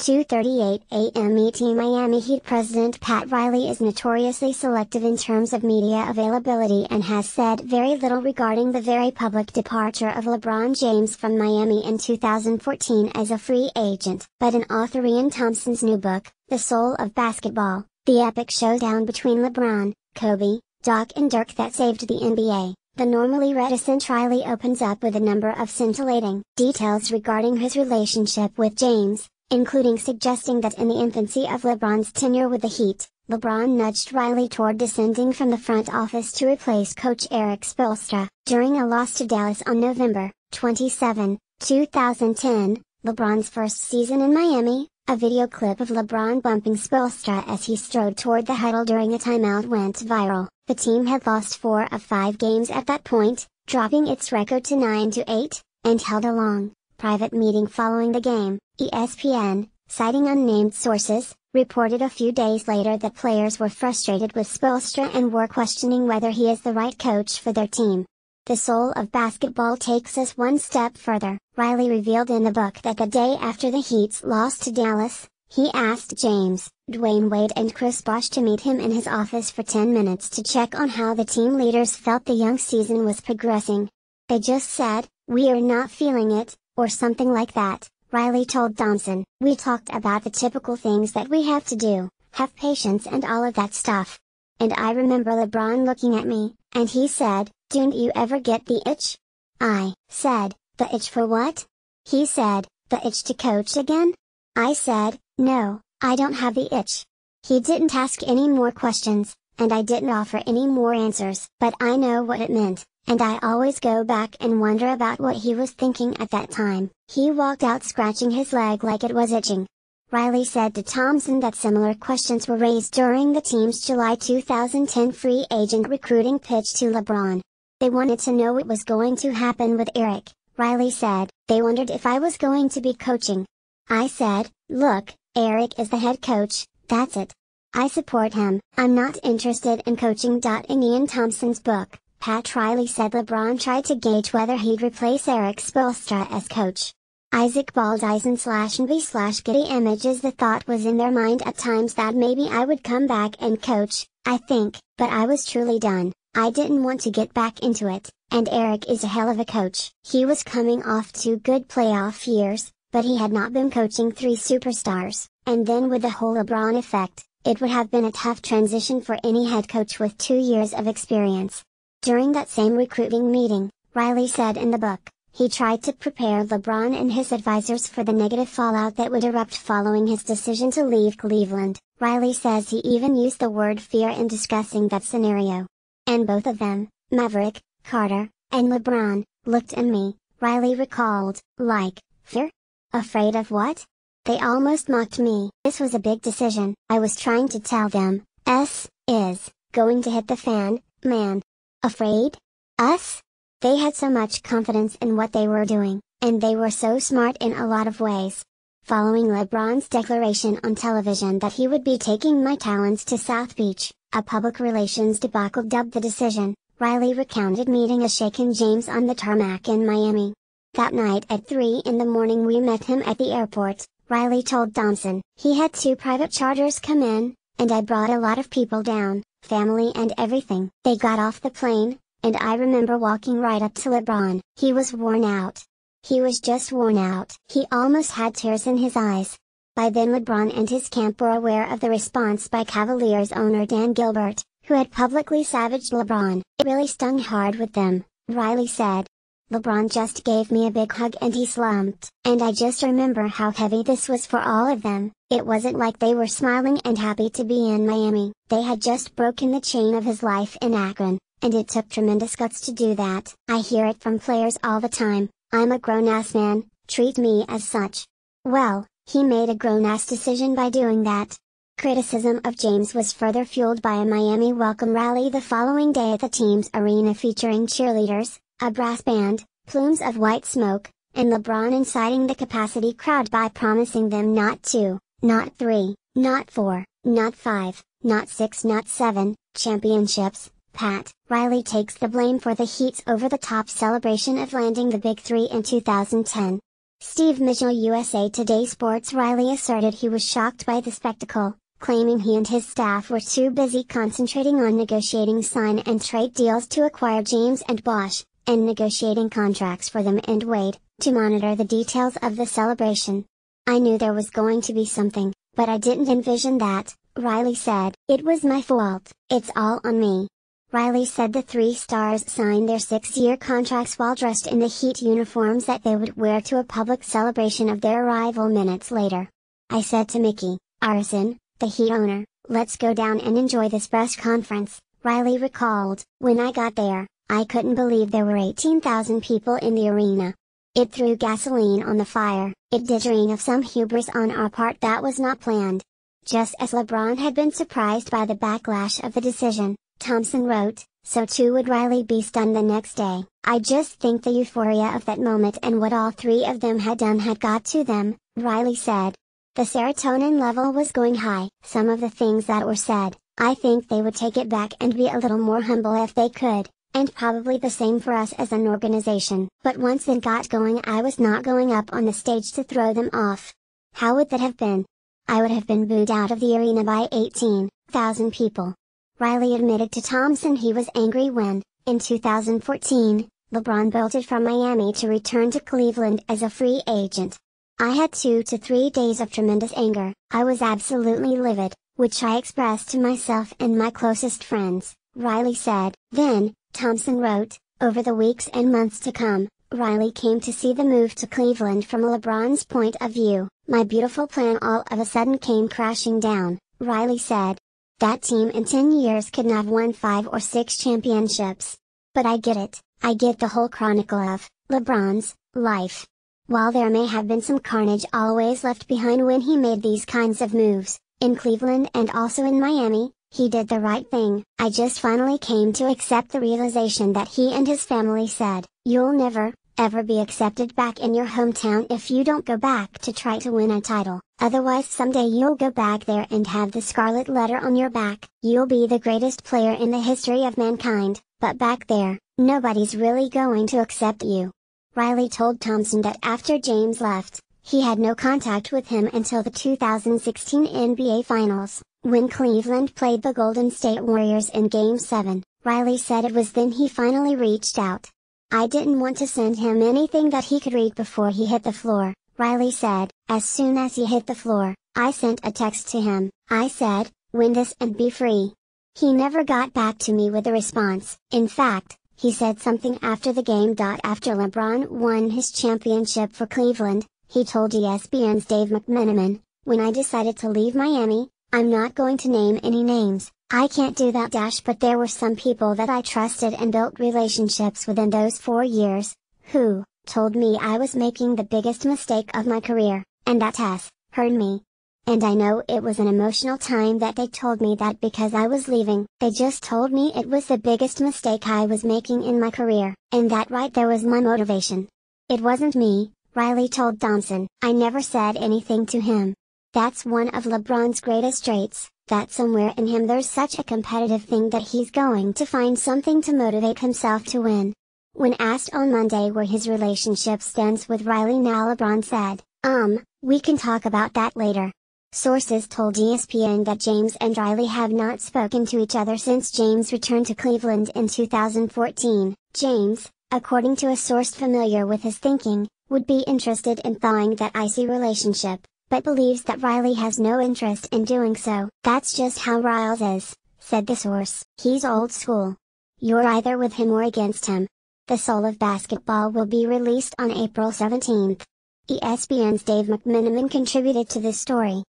2:38 a.m. ET Miami Heat President Pat Riley is notoriously selective in terms of media availability and has said very little regarding the very public departure of LeBron James from Miami in 2014 as a free agent. But in author Ian Thomsen's new book, The Soul of Basketball, the epic showdown between LeBron, Kobe, Doc and Dirk that saved the NBA. The normally reticent Riley opens up with a number of scintillating details regarding his relationship with James, including suggesting that in the infancy of LeBron's tenure with the Heat, LeBron nudged Riley toward descending from the front office to replace coach Erik Spoelstra. During a loss to Dallas on November 27, 2010, LeBron's first season in Miami, a video clip of LeBron bumping Spoelstra as he strode toward the huddle during a timeout went viral. The team had lost four of five games at that point, dropping its record to 9 to 8, and held a long, private meeting following the game. ESPN, citing unnamed sources, reported a few days later that players were frustrated with Spoelstra and were questioning whether he is the right coach for their team. The soul of basketball takes us one step further. Riley revealed in the book that the day after the Heat's loss to Dallas, he asked James, Dwyane Wade and Chris Bosh to meet him in his office for 10 minutes to check on how the team leaders felt the young season was progressing. They just said, we are not feeling it, or something like that. Riley told Thomsen. We talked about the typical things that we have to do, have patience and all of that stuff. And I remember LeBron looking at me, and he said, Don't you ever get the itch? I said, The itch for what? He said, The itch to coach again? I said, No, I don't have the itch. He didn't ask any more questions, and I didn't offer any more answers. But I know what it meant and I always go back and wonder about what he was thinking at that time. He walked out scratching his leg like it was itching. Riley said to Thomsen that similar questions were raised during the team's July 2010 free agent recruiting pitch to LeBron. They wanted to know what was going to happen with Erik, Riley said. They wondered if I was going to be coaching. I said, look, Erik is the head coach, that's it. I support him. I'm not interested in coaching. In Ian Thomsen's book, Pat Riley said LeBron tried to gauge whether he'd replace Erik Spoelstra as coach. Issac Baldizon slash NB slash Getty Images the thought was in their mind at times that maybe I would come back and coach, I think, but I was truly done. I didn't want to get back into it, and Erik is a hell of a coach. He was coming off two good playoff years, but he had not been coaching three superstars, and then with the whole LeBron effect, it would have been a tough transition for any head coach with two years of experience. During that same recruiting meeting, Riley said in the book, he tried to prepare LeBron and his advisors for the negative fallout that would erupt following his decision to leave Cleveland. Riley says he even used the word fear in discussing that scenario. And both of them, Maverick, Carter, and LeBron, looked at me, Riley recalled, like, fear? Afraid of what? They almost mocked me. This was a big decision. I was trying to tell them, S, is, going to hit the fan, man. Afraid? Us? They had so much confidence in what they were doing, and they were so smart in a lot of ways. Following LeBron's declaration on television that he would be taking my talents to South Beach, a public relations debacle dubbed the decision, Riley recounted meeting a shaken James on the tarmac in Miami. That night at 3 in the morning we met him at the airport, Riley told Thomsen. He had two private charters come in, and I brought a lot of people down family and everything. They got off the plane, and I remember walking right up to LeBron. He was worn out. He was just worn out. He almost had tears in his eyes. By then LeBron and his camp were aware of the response by Cavaliers owner Dan Gilbert, who had publicly savaged LeBron. It really stung hard with them, Riley said. LeBron just gave me a big hug and he slumped. And I just remember how heavy this was for all of them. It wasn't like they were smiling and happy to be in Miami. They had just broken the chain of his life in Akron, and it took tremendous guts to do that. I hear it from players all the time. I'm a grown-ass man, treat me as such. Well, he made a grown-ass decision by doing that. Criticism of James was further fueled by a Miami welcome rally the following day at the team's arena featuring cheerleaders, a brass band, plumes of white smoke, and LeBron inciting the capacity crowd by promising them not two, not three, not four, not five, not six, not seven, championships. Pat Riley takes the blame for the Heat's over the top celebration of landing the Big Three in 2010. Steve Mitchell USA Today Sports Riley asserted he was shocked by the spectacle, claiming he and his staff were too busy concentrating on negotiating sign and trade deals to acquire James and Bosh, and negotiating contracts for them and Wade, to monitor the details of the celebration. I knew there was going to be something, but I didn't envision that, Riley said. It was my fault, it's all on me. Riley said the three stars signed their six-year contracts while dressed in the Heat uniforms that they would wear to a public celebration of their arrival minutes later. I said to Micky, Arison, the Heat owner, let's go down and enjoy this press conference, Riley recalled. When I got there, I couldn't believe there were 18,000 people in the arena. It threw gasoline on the fire, it did ring of some hubris on our part that was not planned. Just as LeBron had been surprised by the backlash of the decision, Thomsen wrote, so too would Riley be stunned the next day. I just think the euphoria of that moment and what all three of them had done had got to them, Riley said. The serotonin level was going high. Some of the things that were said, I think they would take it back and be a little more humble if they could, and probably the same for us as an organization. But once it got going I was not going up on the stage to throw them off. How would that have been? I would have been booed out of the arena by 18,000 people. Riley admitted to Thomsen he was angry when, in 2014, LeBron bolted from Miami to return to Cleveland as a free agent. I had two to three days of tremendous anger, I was absolutely livid, which I expressed to myself and my closest friends, Riley said. Then, Thomsen wrote, over the weeks and months to come, Riley came to see the move to Cleveland from a LeBron's point of view. My beautiful plan all of a sudden came crashing down, Riley said. That team in 10 years couldn't have won 5 or 6 championships. But I get it, I get the whole chronicle of LeBron's life. While there may have been some carnage always left behind when he made these kinds of moves, in Cleveland and also in Miami, he did the right thing. I just finally came to accept the realization that he and his family said, You'll never, ever be accepted back in your hometown if you don't go back to try to win a title. Otherwise someday you'll go back there and have the scarlet letter on your back. You'll be the greatest player in the history of mankind, but back there, nobody's really going to accept you. Riley told Thomsen that after James left, he had no contact with him until the 2016 NBA Finals, when Cleveland played the Golden State Warriors in Game 7. Riley said it was then he finally reached out. I didn't want to send him anything that he could read before he hit the floor, Riley said, as soon as he hit the floor, I sent a text to him. I said, win this and be free. He never got back to me with a response. In fact, he said something after the game. After LeBron won his championship for Cleveland, he told ESPN's Dave McMenamin, when I decided to leave Miami, I'm not going to name any names, I can't do that dash but there were some people that I trusted and built relationships within those four years, who, told me I was making the biggest mistake of my career, and that has hurt me. And I know it was an emotional time that they told me that because I was leaving. They just told me it was the biggest mistake I was making in my career, and that right there was my motivation. It wasn't me, Riley told Thomsen. I never said anything to him. That's one of LeBron's greatest traits, that somewhere in him there's such a competitive thing that he's going to find something to motivate himself to win. When asked on Monday where his relationship stands with Riley now LeBron said, um, we can talk about that later. Sources told ESPN that James and Riley have not spoken to each other since James returned to Cleveland in 2014. James, according to a source familiar with his thinking, would be interested in thawing that icy relationship, but believes that Riley has no interest in doing so. That's just how Riles is, said the source. He's old school. You're either with him or against him. The Soul of Basketball will be released on April 17. ESPN's Dave McMenamin contributed to this story.